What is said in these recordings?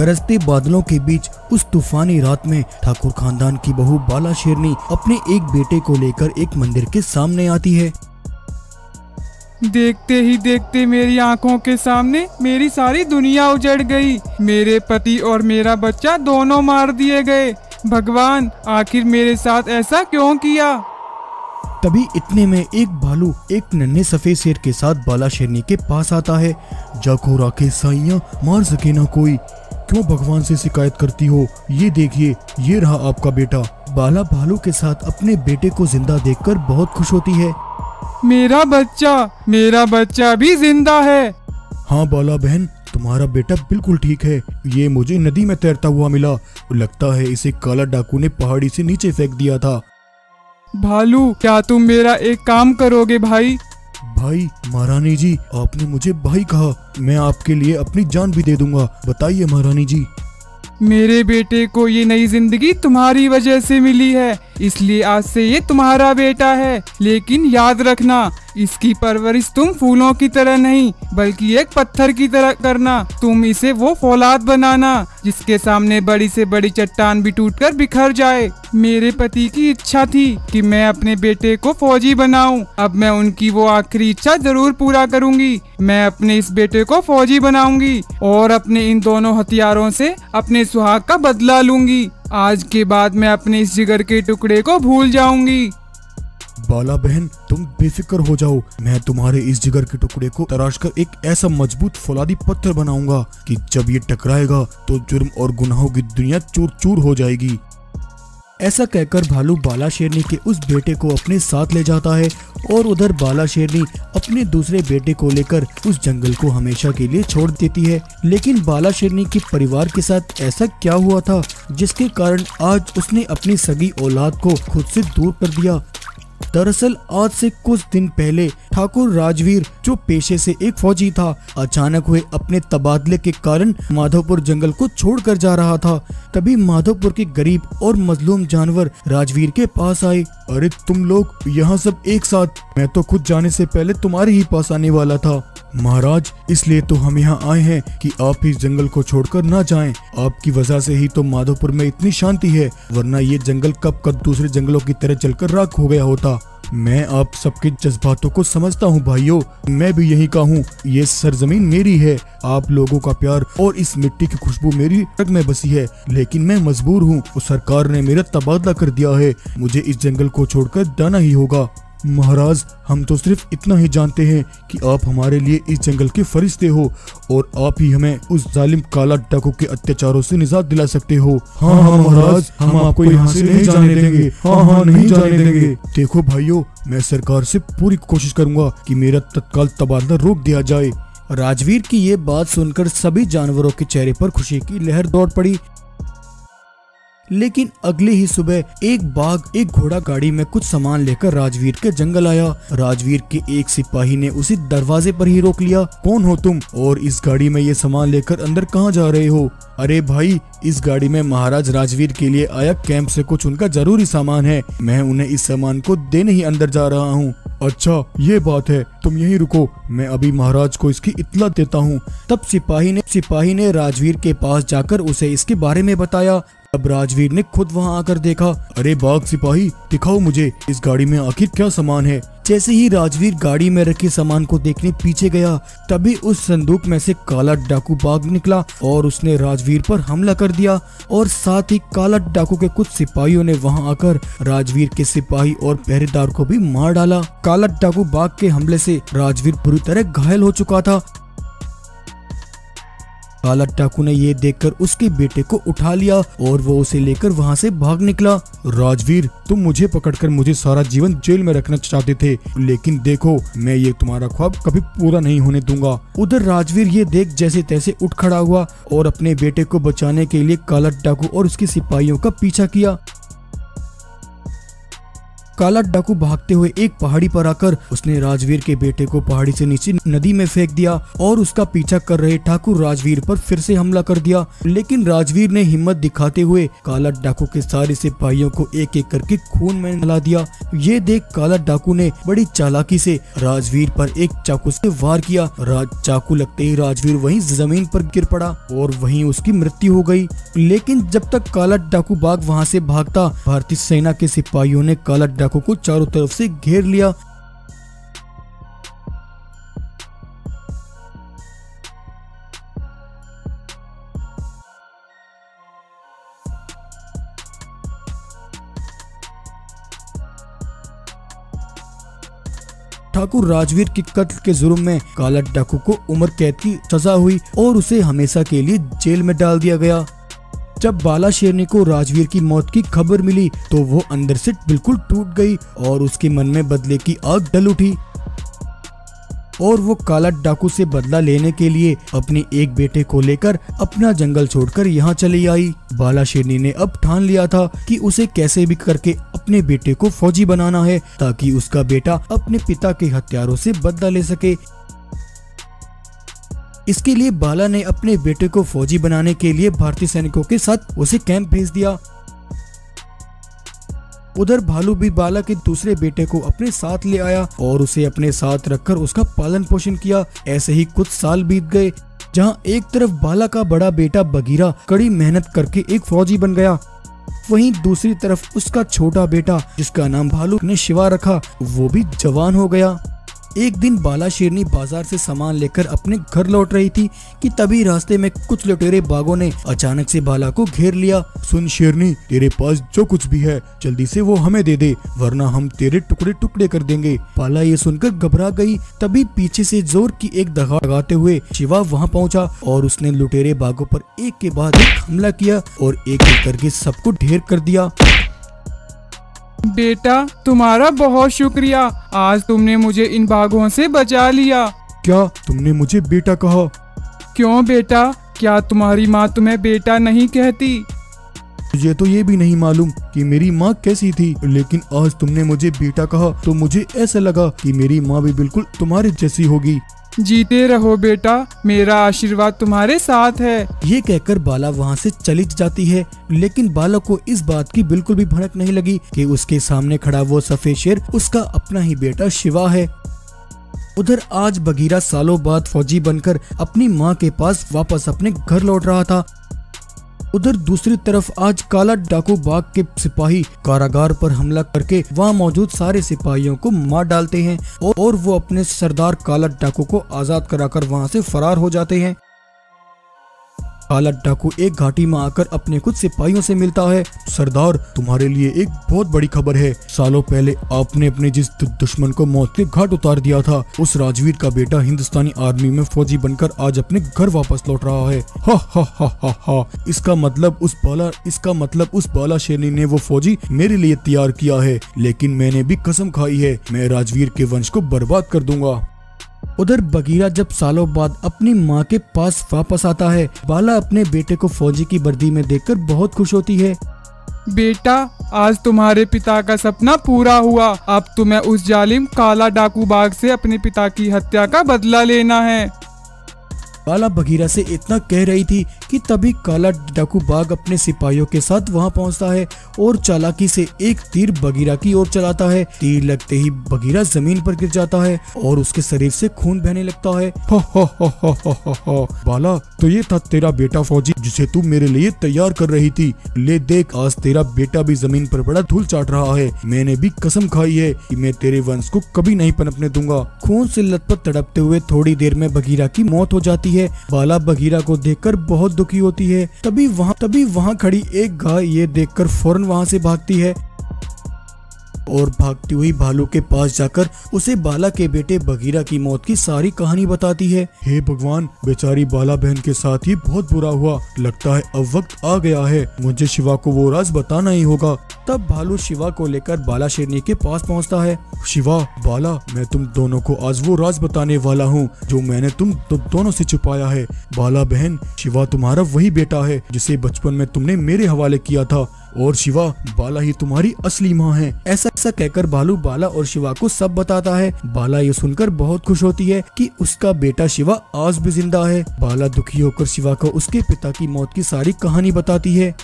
गरजते बादलों के बीच उस तूफानी रात में ठाकुर खानदान की बहू बाला शेरनी अपने एक बेटे को लेकर एक मंदिर के सामने आती है। देखते ही देखते मेरी आँखों के सामने मेरी सारी दुनिया उजड़ गई। मेरे पति और मेरा बच्चा दोनों मार दिए गए। भगवान आखिर मेरे साथ ऐसा क्यों किया? तभी इतने में एक भालू एक नन्हे सफ़ेद शेर के साथ बाला शेरनी के पास आता है। जाको राखे साइया मार सके ना कोई। क्यों भगवान से शिकायत करती हो? ये देखिए ये रहा आपका बेटा। बाला भालू के साथ अपने बेटे को ज़िंदा देखकर बहुत खुश होती है। मेरा बच्चा मेरा बच्चा भी ज़िंदा है। हाँ बाला बहन तुम्हारा बेटा बिल्कुल ठीक है। ये मुझे नदी में तैरता हुआ मिला। लगता है इसे काला डाकू ने पहाड़ी से नीचे फेंक दिया था। भालू क्या तुम मेरा एक काम करोगे भाई? भाई, महारानी जी, आपने मुझे भाई कहा। मैं आपके लिए अपनी जान भी दे दूँगा। बताइए, महारानी जी। मेरे बेटे को ये नई ज़िंदगी तुम्हारी वजह से मिली है। इसलिए आज से ये तुम्हारा बेटा है। लेकिन याद रखना इसकी परवरिश तुम फूलों की तरह नहीं, बल्कि एक पत्थर की तरह करना। तुम इसे वो फौलाद बनाना, जिसके सामने बड़ी से बड़ी चट्टान भी टूटकर बिखर जाए। मेरे पति की इच्छा थी कि मैं अपने बेटे को फौजी बनाऊँ। अब मैं उनकी वो आखिरी इच्छा ज़रूर पूरा करूँगी। मैं अपने इस बेटे को फौजी बनाऊँगी और अपने इन दोनों हथियारों से अपने सुहाग का बदला लूँगी। आज के बाद मैं अपने इस जिगर के टुकड़े को भूल जाऊँगी। बाला बहन, तुम बेफिक्र हो जाओ। मैं तुम्हारे इस जिगर के टुकड़े को तराश कर एक ऐसा मज़बूत फौलादी पत्थर बनाऊँगा कि जब ये टकराएगा तो जुर्म और गुनाहों की दुनिया चूर चूर हो जाएगी। ऐसा कहकर भालू बाला शेरनी के उस बेटे को अपने साथ ले जाता है और उधर बाला शेरनी अपने दूसरे बेटे को लेकर उस जंगल को हमेशा के लिए छोड़ देती है। लेकिन बाला शेरनी के परिवार के साथ ऐसा क्या हुआ था, जिसके कारण आज उसने अपनी सगी औलाद को खुद से दूर कर दिया दरअसल आज से कुछ दिन पहले ठाकुर राजवीर, जो पेशे से एक फौजी था, अचानक हुए अपने तबादले के कारण माधोपुर जंगल को छोड़कर जा रहा था। तभी माधोपुर के गरीब और मजलूम जानवर राजवीर के पास आए। अरे तुम लोग यहाँ सब एक साथ। मैं तो खुद जाने से पहले तुम्हारे ही पास आने वाला था। महाराज, इसलिए तो हम यहाँ आए हैं कि आप इस जंगल को छोड़कर ना जाएँ। आपकी वजह से ही तो माधोपुर में इतनी शांति है, वरना ये जंगल कब कब दूसरे जंगलों की तरह चलकर राख हो गया होता। मैं आप सबके जज्बातों को समझता हूँ, भाइयों। मैं भी यही का हूँ। ये सरजमीन मेरी है। आप लोगों का प्यार और इस मिट्टी की खुशबू मेरी रग में बसी है। लेकिन मैं मजबूर हूँ। सरकार ने मेरा तबादला कर दिया है। मुझे इस जंगल को छोड़कर जाना ही होगा। महाराज, हम तो सिर्फ़ इतना ही जानते हैं कि आप हमारे लिए इस जंगल के फरिश्ते हो और आप ही हमें उस जालिम काला डाकू के अत्याचारों से निजात दिला सकते हो। हाँ हाँ महाराज, हम आपको यहाँ से नहीं जाने देंगे। हाँ हाँ नहीं जाने देंगे। देखो भाइयों, मैं सरकार से पूरी कोशिश करूँगा कि मेरा तत्काल तबादला रोक दिया जाए। राजवीर की ये बात सुनकर सभी जानवरों के चेहरे पर खुशी की लहर दौड़ पड़ी। लेकिन अगले ही सुबह एक बाघ एक घोड़ा गाड़ी में कुछ सामान लेकर राजवीर के जंगल आया। राजवीर के एक सिपाही ने उसे दरवाजे पर ही रोक लिया। कौन हो तुम? और इस गाड़ी में ये सामान लेकर अंदर कहाँ जा रहे हो? अरे भाई, इस गाड़ी में महाराज राजवीर के लिए आया कैंप से कुछ उनका ज़रूरी सामान है। मैं उन्हें इस सामान को देने ही अंदर जा रहा हूँ। अच्छा ये बात है। तुम यहीं रुको। मैं अभी महाराज को इसकी इतला देता हूँ। तब सिपाही ने सिपाही ने राजवीर के पास जाकर उसे इसके बारे में बताया। अब राजवीर ने खुद वहाँ आकर देखा, अरे बाघ सिपाही, दिखाओ मुझे, इस गाड़ी में आखिर क्या सामान है? जैसे ही राजवीर गाड़ी में रखे सामान को देखने पीछे गया, तभी उस संदूक में से काला डाकू बाघ निकला और उसने राजवीर पर हमला कर दिया और साथ ही काला डाकू के कुछ सिपाहियों ने वहाँ आकर राजवीर के सिपाही और पहरेदार को भी मार डाला। काला डाकू बाघ के हमले से राजवीर बुरी तरह घायल हो चुका था। काला टाकू ने ये देखकर उसके बेटे को उठा लिया और वो उसे लेकर वहाँ से भाग निकला। राजवीर, तुम मुझे पकड़कर मुझे सारा जीवन जेल में रखना चाहते थे, लेकिन देखो, मैं ये तुम्हारा ख्वाब कभी पूरा नहीं होने दूँगा। उधर राजवीर ये देख जैसे तैसे उठ खड़ा हुआ और अपने बेटे को बचाने के लिए काला टाकू और उसके सिपाहियों का पीछा किया। काला डाकू भागते हुए एक पहाड़ी पर आकर उसने राजवीर के बेटे को पहाड़ी से नीचे नदी में फेंक दिया और उसका पीछा कर रहे ठाकुर राजवीर पर फिर से हमला कर दिया। लेकिन राजवीर ने हिम्मत दिखाते हुए काला डाकू के सारे सिपाहियों को एक एक करके खून में नला दिया। ये देख काला डाकू ने बड़ी चालाकी से राजवीर पर एक चाकू से वार किया। राज चाकू लगते ही राजवीर वहीं ज़मीन पर गिर पड़ा और वहीं उसकी मृत्यु हो गई। लेकिन जब तक काला डाकू बाग वहाँ से भागता, भारतीय सेना के सिपाहियों ने काला डाकू को चारों तरफ़ से घेर लिया। ठाकुर राजवीर की कत्ल के जुर्म में काला डाकू को उम्र कैद की सजा हुई और उसे हमेशा के लिए जेल में डाल दिया गया। जब बाला शेरनी को राजवीर की मौत की खबर मिली तो वो अंदर से बिल्कुल टूट गई और उसके मन में बदले की आग डल उठी। और वो काला डाकू से बदला लेने के लिए अपने एक बेटे को लेकर अपना जंगल छोड़कर यहाँ चली आई। बाला शेरनी ने अब ठान लिया था कि उसे कैसे भी करके अपने बेटे को फौजी बनाना है, ताकि उसका बेटा अपने पिता के हथियारों से बदला ले सके। इसके लिए बाला ने अपने बेटे को फौजी बनाने के लिए भारतीय सैनिकों के साथ उसे कैंप भेज दिया। उधर भालू भी बाला के दूसरे बेटे को अपने साथ ले आया और उसे अपने साथ रखकर उसका पालन पोषण किया। ऐसे ही कुछ साल बीत गए, जहाँ एक तरफ़ बाला का बड़ा बेटा बगीरा कड़ी मेहनत करके एक फौजी बन गया। वहीं दूसरी तरफ़ उसका छोटा बेटा, जिसका नाम भालू ने शिवा रखा, वो भी जवान हो गया। एक दिन बाला शेरनी बाज़ार से सामान लेकर अपने घर लौट रही थी कि तभी रास्ते में कुछ लुटेरे बागों ने अचानक से बाला को घेर लिया। सुन शेरनी, तेरे पास जो कुछ भी है, जल्दी से वो हमें दे दे, वरना हम तेरे टुकड़े टुकड़े कर देंगे। बाला ये सुनकर घबरा गई। तभी पीछे से ज़ोर की एक दगा लगाते हुए शिवा वहाँ पहुँचा और उसने लुटेरे बाघों पर एक के बाद एक हमला किया और एक एक करके सबको ढेर कर दिया। बेटा तुम्हारा बहुत शुक्रिया। आज तुमने मुझे इन बाघों से बचा लिया। क्या तुमने मुझे बेटा कहा? क्यों बेटा? क्या तुम्हारी माँ तुम्हें बेटा नहीं कहती? मुझे तो ये भी नहीं मालूम कि मेरी माँ कैसी थी लेकिन आज तुमने मुझे बेटा कहा तो मुझे ऐसा लगा कि मेरी माँ भी बिल्कुल तुम्हारे जैसी होगी। जीते रहो बेटा मेरा आशीर्वाद तुम्हारे साथ है। ये कहकर बाला वहाँ से चली जाती है लेकिन बाला को इस बात की बिल्कुल भी भड़क नहीं लगी कि उसके सामने खड़ा वो सफ़ेद शेर उसका अपना ही बेटा शिवा है। उधर आज बगीरा सालों बाद फौजी बनकर अपनी माँ के पास वापस अपने घर लौट रहा था। उधर दूसरी तरफ़ आज काला डाकू बाग के सिपाही कारागार पर हमला करके वहाँ मौजूद सारे सिपाहियों को मार डालते हैं और, वो अपने सरदार काला डाकू को आज़ाद कराकर वहाँ से फरार हो जाते हैं। काला डाकू एक घाटी में आकर अपने कुछ सिपाहियों से मिलता है। सरदार, तुम्हारे लिए एक बहुत बड़ी खबर है। सालों पहले आपने अपने जिस दुश्मन को मौत के घाट उतार दिया था, उस राजवीर का बेटा हिंदुस्तानी आर्मी में फौजी बनकर आज अपने घर वापस लौट रहा है। हा हा हा हा हा। इसका मतलब उस बाला, इसका मतलब उस बाला शेरनी ने वो फौजी मेरे लिए तैयार किया है, लेकिन मैंने भी कसम खाई है। मैं राजवीर के वंश को बर्बाद कर दूँगा। उधर बगीरा जब सालों बाद अपनी माँ के पास वापस आता है, बाला अपने बेटे को फौजी की वर्दी में देखकर बहुत खुश होती है। बेटा, आज तुम्हारे पिता का सपना पूरा हुआ। अब तुम्हें उस जालिम काला डाकू बाग से अपने पिता की हत्या का बदला लेना है। काला बघीरा से इतना कह रही थी कि तभी काला डाकू बाघ अपने सिपाहियों के साथ वहाँ पहुँचता है और चालाकी से एक तीर बगीरा की ओर चलाता है। तीर लगते ही बगीरा ज़मीन पर गिर जाता है और उसके शरीर से खून बहने लगता है हा हा हा हा हा हा। बाला तो ये था तेरा बेटा फौजी जिसे तू मेरे लिए तैयार कर रही थी। ले देख आज तेरा बेटा भी ज़मीन पर बड़ा धूल चाट रहा है। मैंने भी कसम खाई है कि मैं तेरे वंश को कभी नहीं पनपने दूँगा। खून से लथपथ तड़पते हुए थोड़ी देर में बगीरा की मौत हो जाती है। बाला बघीरा को देखकर बहुत दुखी होती है। तभी वहाँ तभी वहाँ खड़ी एक गाय ये देखकर फ़ौरन वहाँ से भागती है। और भागती हुई भालू के पास जाकर उसे बाला के बेटे बगीरा की मौत की सारी कहानी बताती है। हे भगवान बेचारी बाला बहन के साथ ही बहुत बुरा हुआ। लगता है अब वक्त आ गया है। मुझे शिवा को वो राज बताना ही होगा। तब भालू शिवा को लेकर बाला शेरनी के पास पहुँचता है। शिवा बाला मैं तुम दोनों को आज वो राज बताने वाला हूँ जो मैंने तुम दो, दोनों से छुपाया है। बाला बहन शिवा तुम्हारा वही बेटा है जिसे बचपन में तुमने मेरे हवाले किया था। और शिवा, बाला ही तुम्हारी असली माँ है। ऐसा ऐसा कहकर भालू बाला और शिवा को सब बताता है। बाला ये सुनकर बहुत खुश होती है कि उसका बेटा शिवा आज भी ज़िंदा है। बाला दुखी होकर शिवा को उसके पिता की मौत की सारी कहानी बताती है।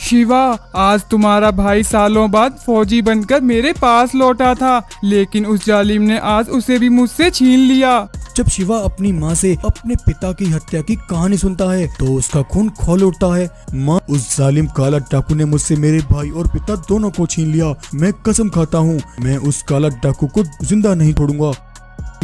शिवा, आज तुम्हारा भाई सालों बाद फौजी बनकर मेरे पास लौटा था, लेकिन उस जालिम ने आज उसे भी मुझसे छीन लिया। जब शिवा अपनी माँ से अपने पिता की हत्या की कहानी सुनता है तो उसका खून खोल उठता है। माँ, उस जालिम काला डाकू ने मुझसे मेरे भाई और पिता दोनों को छीन लिया। मैं कसम खाता हूँ, मैं उस काला डाकू को ज़िंदा नहीं छोड़ूँगा।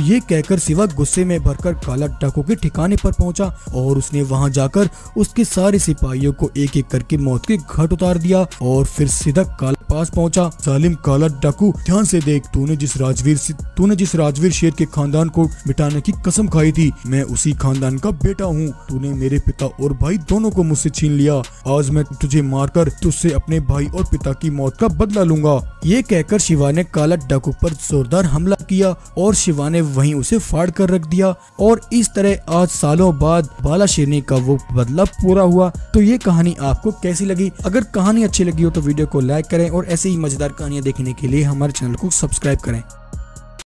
ये कहकर शिवा गुस्से में भरकर काला डाकू के ठिकाने पर पहुँचा और उसने वहाँ जाकर उसके सारे सिपाहियों को एक एक करके मौत के घाट उतार दिया और फिर सीधा काला पास पहुँचा। जालिम काला डाकू, ध्यान से देख, तूने जिस राजवीर तूने जिस राजवीर शेर के खानदान को मिटाने की कसम खाई थी, मैं उसी खानदान का बेटा हूँ। तूने मेरे पिता और भाई दोनों को मुझसे छीन लिया। आज मैं तुझे मारकर तुझसे अपने भाई और पिता की मौत का बदला लूँगा। ये कहकर शिवा ने काला डाकू पर जोरदार हमला किया और शिवा ने वहीं उसे फाड़ कर रख दिया। और इस तरह आज सालों बाद बाला शेरनी का वो बदला पूरा हुआ। तो ये कहानी आपको कैसी लगी? अगर कहानी अच्छी लगी हो तो वीडियो को लाइक करें और ऐसे ही मज़ेदार कहानियाँ देखने के लिए हमारे चैनल को सब्सक्राइब करें।